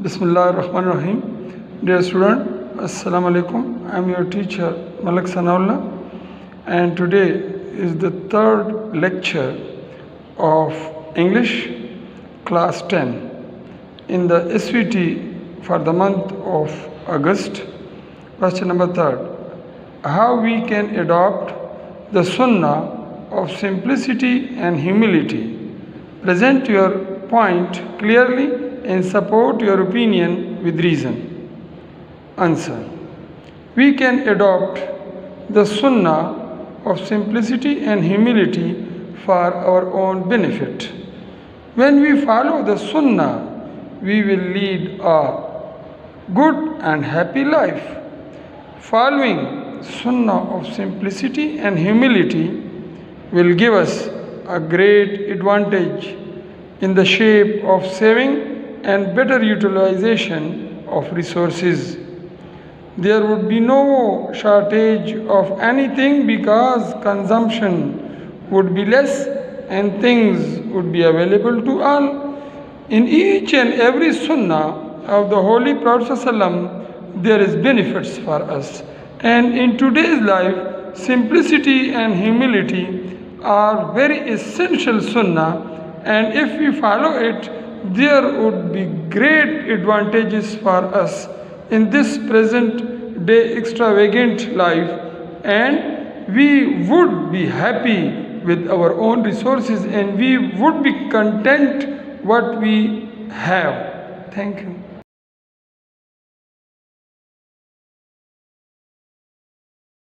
Bismillah ar-Rahman ar-Rahim. Dear student, Assalamu alaikum. I am your teacher Malak Sanaullah and today is the third lecture of English class 10 in the SVT for the month of August. Question number third. How we can adopt the sunnah of simplicity and humility. Present your point clearly and support your opinion with reason. Answer. We can adopt the sunnah of simplicity and humility for our own benefit. When we follow the sunnah, we will lead a good and happy life. Following sunnah of simplicity and humility will give us a great advantage in the shape of saving and better utilization of resources. There would be no shortage of anything because consumption would be less and things would be available to all. In each and every sunnah of the Holy Prophet ﷺ, there is benefits for us. And in today's life, simplicity and humility are very essential sunnah and if we follow it, there would be great advantages for us in this present day extravagant life and we would be happy with our own resources and we would be content what we have. Thank you.